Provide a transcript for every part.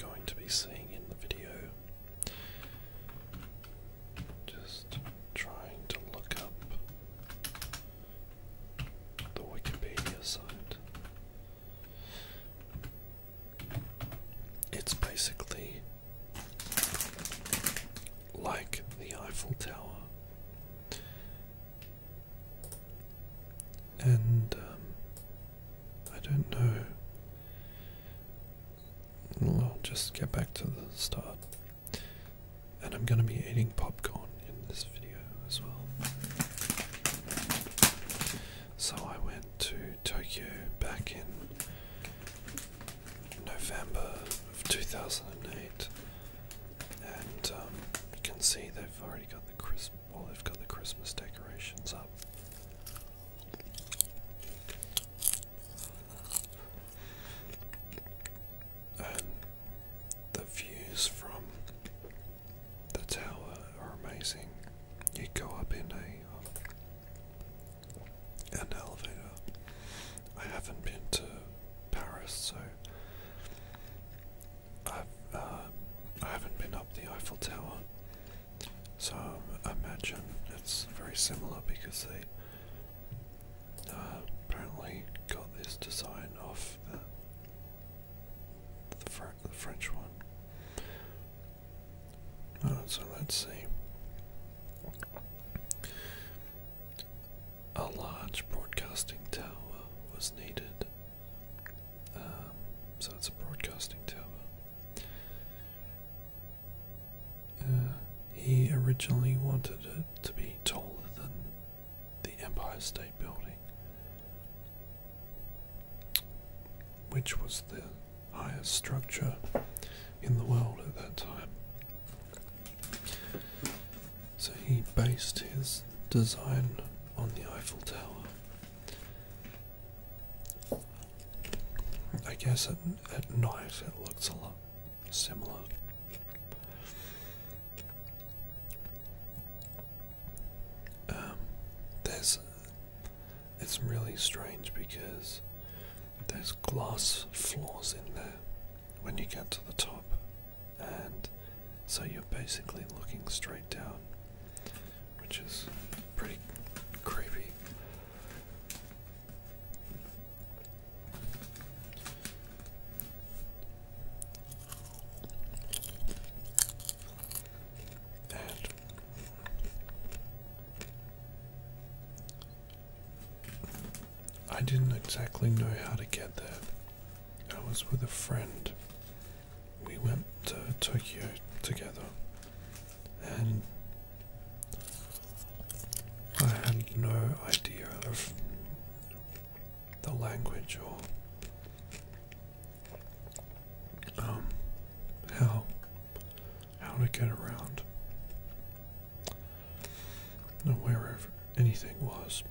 going to be seeing in the video. Just trying to look up the Wikipedia site. It's basically like the Eiffel Tower. And um, I don't know. Well, I'll just get back to the start. And I'm going to be eating popcorn in this video as well. So I went to Tokyo back in November of 2008, and um, you can see they've already got the Christmas. Well, they've got the Christmas decorations up. And the views from the tower are amazing. You go up in a um, an elevator. I haven't been to Paris, so I've uh, I haven't been up the Eiffel Tower. So I imagine it's very similar because they uh, apparently got this design off the the, Fr the French one. Uh, so let's see. A large broadcasting tower was needed. Um, so it's a broadcasting tower. Uh, he originally wanted it to be taller than the Empire State Building, which was the highest structure in the world at that time. So he based his design on the Eiffel Tower. I guess at, at night it looks a lot similar. Um, there's it's really strange because there's glass floors in there when you get to the top, and so you're basically looking straight down, which is pretty creepy. And I didn't exactly know how to get there. I was with a friend. We went to Tokyo together, and I had no idea of the language or um, how how to get around or wherever anything was.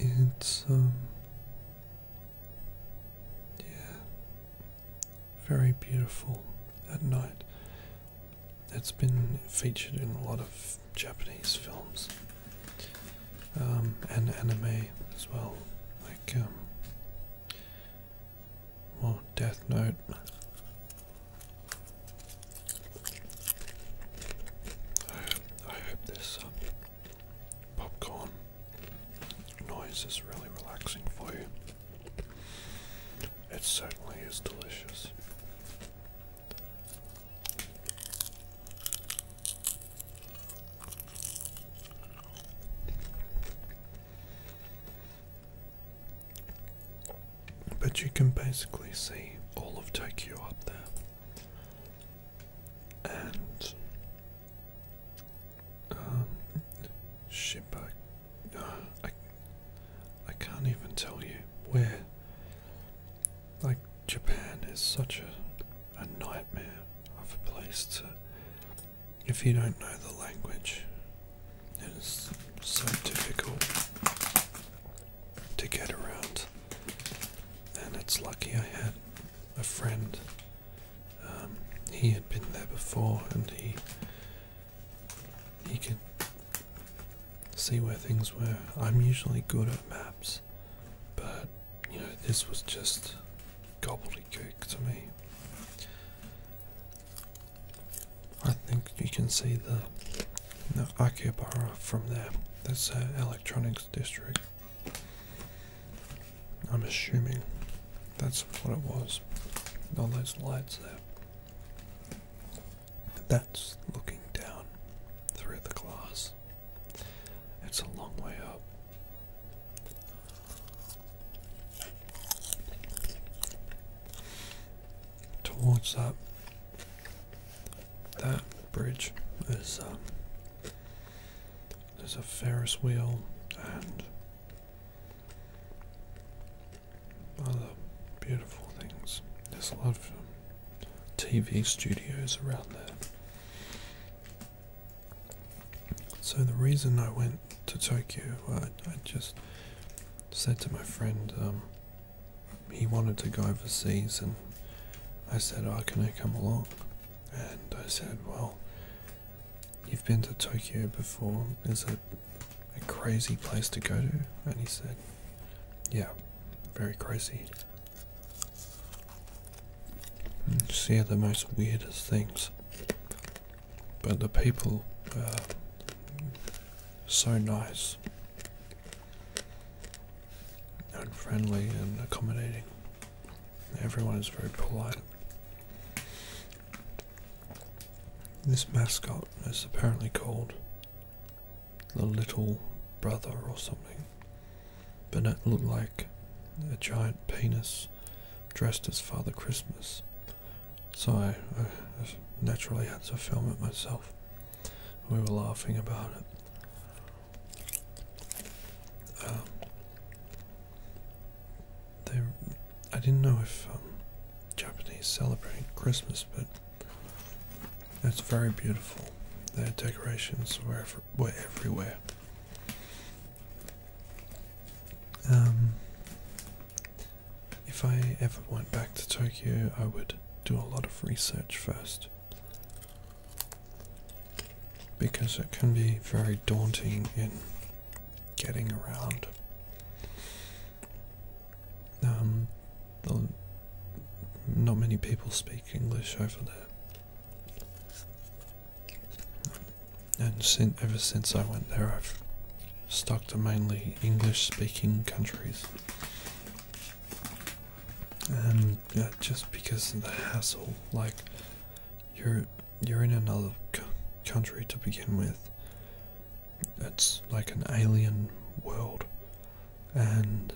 It's um yeah very beautiful at night. It's been featured in a lot of Japanese films um, and anime as well, like um, well, Death Note. I hope, this um, popcorn noise is really relaxing for you. It certainly is delicious. You can basically see all of Tokyo up there. And um, Shiba, uh, I, I can't even tell you where. Like Japan is such a, a nightmare of a place to. If you don't know the language, it is so difficult to get around, and it it's lucky I had a friend. Um, he had been there before, and he he could see where things were. I'm usually good at maps, but you know this was just gobbledygook to me. I think you can see the, the Akihabara from there. That's uh, electronics district. I'm assuming that's what it was. All those lights there. That's looking down through the glass. It's a long way up. Towards that that bridge is um, there's a Ferris wheel and other beautiful things. There's a lot of um, TV studios around there. So the reason I went to Tokyo, I, I just said to my friend, um, he wanted to go overseas, and I said, "Oh, can I come along?" And I said, "Well, you've been to Tokyo before. Is it a crazy place to go to?" And he said, "Yeah, very crazy. See the most weirdest things, but the people are so nice." And friendly and accommodating. Everyone is very polite. This mascot is apparently called the Little Brother or something, but it looked like a giant penis dressed as Father Christmas. So I, I naturally had to film it myself. We were laughing about it. Um, they, I didn't know if um, Japanese celebrate Christmas, but it's very beautiful. Their decorations were, were everywhere. Um, if I ever went back to Tokyo, I would do a lot of research first. Because it can be very daunting in getting around. Um, not many people speak English over there. And since, ever since I went there, I've stuck to mainly English-speaking countries. And yeah, just because of the hassle, like you're you're in another country to begin with. It's like an alien world, and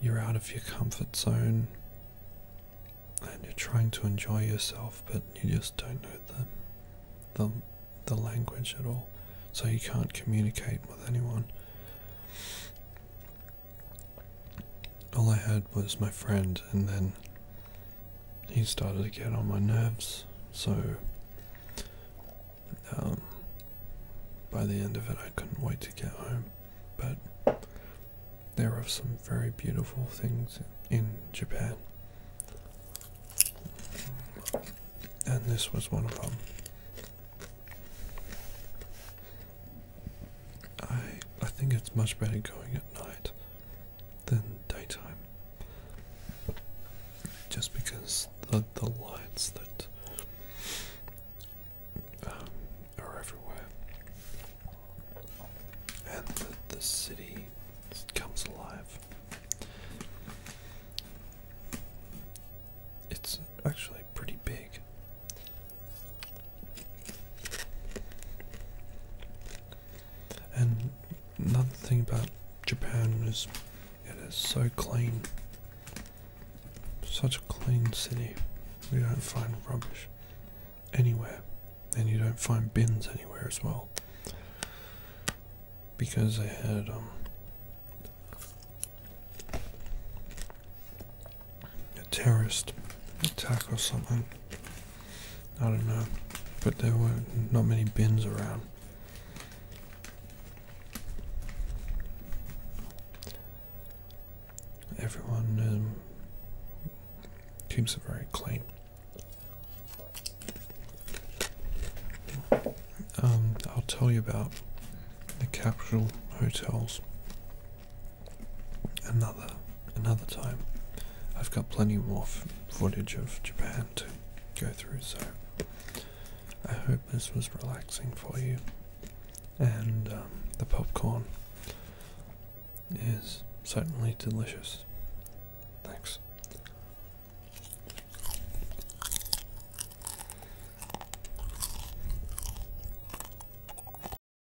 you're out of your comfort zone, and you're trying to enjoy yourself, but you just don't know the the the language at all, so you can't communicate with anyone. All I had was my friend, and then he started to get on my nerves. So um, by the end of it, I couldn't wait to get home. But there are some very beautiful things in Japan, and this was one of them. I I think it's much better going at night than daytime. Just because the the lights that um, are everywhere, and the, the city comes alive. It's actually pretty big. And another thing about Japan is it is so clean. Such a clean city. We don't find rubbish anywhere. And you don't find bins anywhere as well. Because they had um a terrorist attack or something. I don't know. But there were not many bins around. everyone um, keeps it very clean. Um, I'll tell you about the capsule hotels another another time. I've got plenty more footage of Japan to go through, so I hope this was relaxing for you. And um, the popcorn is certainly delicious.